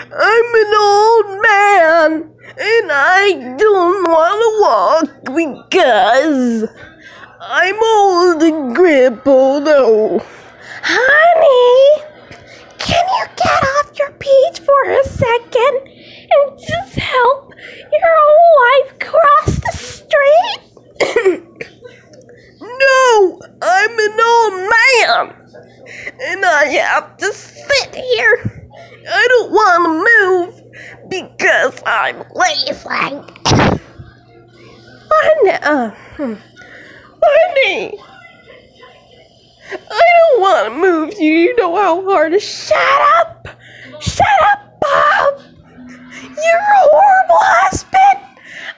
I'm an old man and I don't want to walk because I'm old and crippled. Oh, Honey, can you get off your peach for a second and just help your old wife cross the street? no, I'm an old man and I have to sit here. I don't want to move because I'm lazy. Honey, uh, hmm. honey, I don't want to move you. You know how hard it is. Shut up! Shut up, Bob! You're a horrible husband!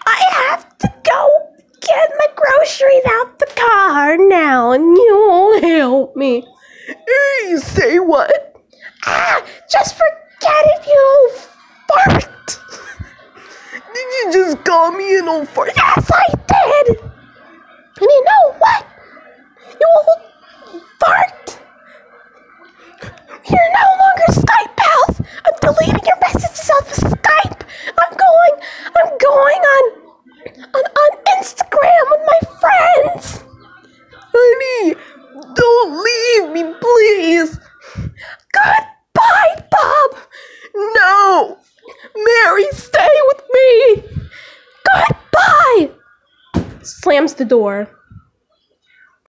I have to go get my groceries out the car now, and you won't help me. You say what? Ah, just forget it, you fart! Did you just call me an old fart? Yes, I did! And you know what? You old fart! You're no longer Skype pals! I'm deleting your messages off of Skype! I'm going, I'm going on, on, on Instagram with my friends! Honey, don't leave me, please. Goodbye, Bob! No, Mary, stay with me. Goodbye! Slams the door.